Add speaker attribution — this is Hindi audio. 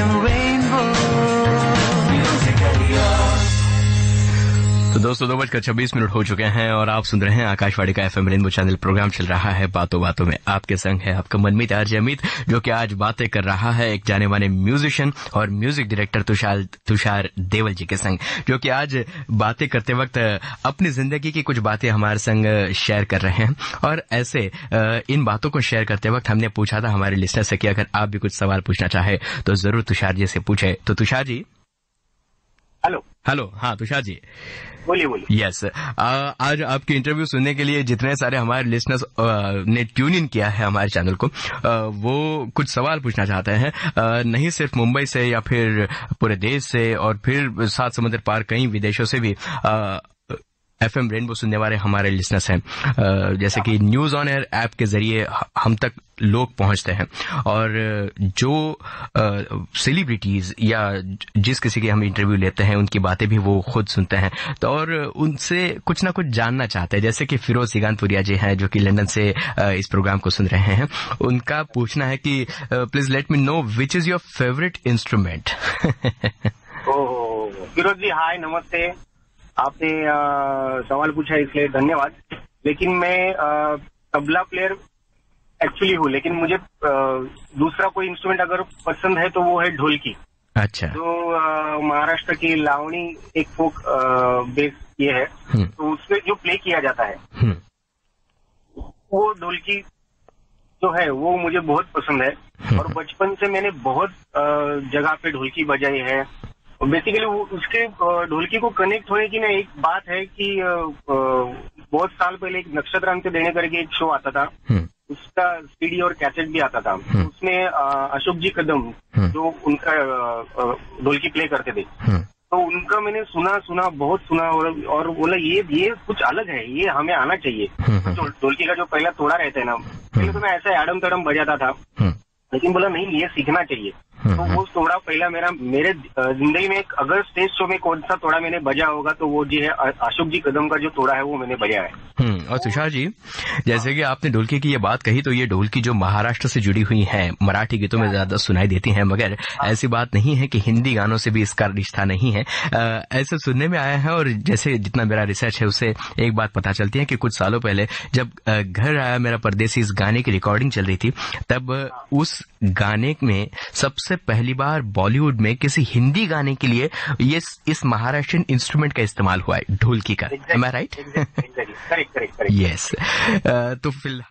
Speaker 1: and
Speaker 2: rain. दोस्तों, दो बजकर छब्बीस मिनट हो चुके हैं और आप सुन रहे हैं आकाशवाणी का एफएम रेनबो चैनल। प्रोग्राम चल रहा है बातों बातों में। आपके संग है आपका मनमीत आर्य अमित, जो कि आज बातें कर रहा है एक जाने माने म्यूजिशियन और म्यूज़िक डायरेक्टर तुषार तुषार देवल जी के संग, जो कि आज बातें करते वक्त अपनी ज़िंदगी की कुछ बातें हमारे संग शेयर कर रहे हैं। और ऐसे इन बातों को शेयर करते वक्त हमने पूछा था हमारे लिस्टर से कि अगर आप भी कुछ सवाल पूछना चाहे तो ज़रूर तुषार जी से पूछे। तो तुषार जी
Speaker 3: हेलो।
Speaker 2: हेलो हाँ तुषार जी।
Speaker 3: बोलिए बोलिए।
Speaker 2: यस आज आपके इंटरव्यू सुनने के लिए जितने सारे हमारे लिसनर्स ने ट्यून इन किया है हमारे चैनल को वो कुछ सवाल पूछना चाहते हैं। नहीं सिर्फ़ मुंबई से या फिर पूरे देश से और फिर सात समुद्र पार कई विदेशों से भी एफ़ एम रेनबो सुनने वाले हमारे लिसनर्स हैं। जैसे कि न्यूज़ ऑन एयर ऐप के ज़रिए हम तक लोग पहुँचते हैं। और जो सेलिब्रिटीज या जिस किसी की हम इंटरव्यू लेते हैं, उनकी बातें भी वो खुद सुनते हैं। तो और उनसे कुछ ना कुछ जानना चाहते हैं। जैसे कि फिरोज सिगानपुरिया जी हैं, जो कि लंदन से इस प्रोग्राम को सुन रहे हैं। उनका पूछना है कि please let me know which is your favourite instrument
Speaker 3: Firoz ji hi नमस्ते। आपने आ, सवाल पूछा इसलिए धन्यवाद लेकिन मैं तबला प्लेयर एक्चुअली हूँ लेकिन मुझे आ, दूसरा कोई इंस्ट्रूमेंट अगर पसंद है तो वो है ढोलकी
Speaker 2: अच्छा
Speaker 3: जो महाराष्ट्र की लावणी एक फोक बेस ये है हम्म। तो उसमें जो प्ले किया जाता है हम्म। वो ढोलकी जो है वो मुझे बहुत पसंद है हम्म। और बचपन से मैंने बहुत जगह पे ढोलकी बजाई है बेसिकली उसके ढोलकी को कनेक्ट होने की ना एक बात है कि बहुत साल पहले एक नक्षत्र अंक देने करके एक शो आता था। हम्म। उसका सीडी और कैसेट भी आता था। हम्म। उसमें अशोक जी कदम हम्म। जो उनका ढोलकी प्ले करते थे। तो उनका मैंने सुना सुना बहुत सुना और, और बोला ये ये कुछ अलग है ये हमें आना चाहिए। तो ढोलकी का जो पहला तोड़ा रहता है ना पहले तो मैं ऐसा एडम तड़म बजाता था। लेकिन बोला नहीं ये सीखना चाहिए। तो वो तोड़ा पहला मेरा मेरे ज़िंदगी में अगर स्टेज शो में कौन सा तोड़ा मैंने बजा होगा तो वो जो है अशोक जी कदम का जो तोड़ा है वो मैंने बजा है।
Speaker 2: हम्म, और तुषार जी जैसे कि आपने ढोलकी की ये बात कही तो ये ढोलकी जो महाराष्ट्र से जुड़ी हुई है मराठी गीतों में ज़्यादा सुनाई देती है मगर ऐसी बात नहीं है कि हिंदी गानों से भी इसका रिश्ता नहीं है। ऐसे सुनने में आया है और जैसे जितना मेरा रिसर्च है उससे एक बात पता चलती है कि कुछ सालों पहले जब घर आया मेरा परदेसी इस गाने की रिकॉर्डिंग चल रही थी तब उस गाने में सबसे पहली बार बॉलीवुड में किसी हिंदी गाने के लिए ये इस महाराष्ट्रियन इंस्ट्रूमेंट का इस्तेमाल हुआ है ढोलकी का। एम आई राइट यस तो फ़िलहाल